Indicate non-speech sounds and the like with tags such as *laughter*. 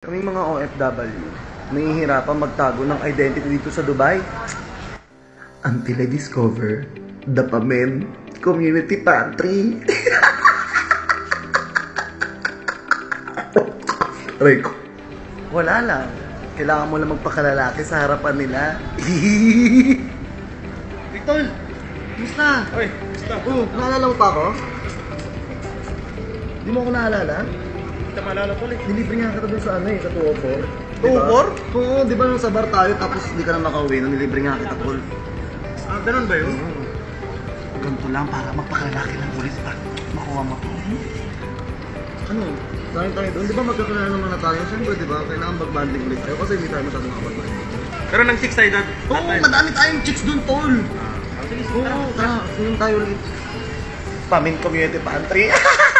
Kaming mga OFW, nahihirapan magtago ng identity dito sa Dubai. Until I discover the Pamen Community Pantry. *laughs* Aray ko. Wala lang. Kailangan mo lang magpakalalaki sa harapan nila. *laughs* Victor! Kumusta? Oy, basta. Oh, naalala mo pa ako? Di mo ako naalala? Ka maalala ko ulit. Nilibre nga kita dun sa ano eh, sa 204. 204? Oo, di ba nung sa bar tayo tapos hindi ka na makauwi, nung nilibre nga kita tol. Ah, ganun ba yun? Ganito lang para magpakalalaki ng pulis pa. Makuha mo. Ano? Tayo tayo doon. Di ba magkakilala naman na tayo? Siyempre, di ba? Kailangan mag-banding ulit tayo kasi hindi tayo masyadong nakapag-banding. Pero nang chicks tayo dat. Oo, madami tayong chicks doon, tol. Ah, sige, Oo, tara. Tingin tayo ulit. Pamin Community Pantry. *laughs*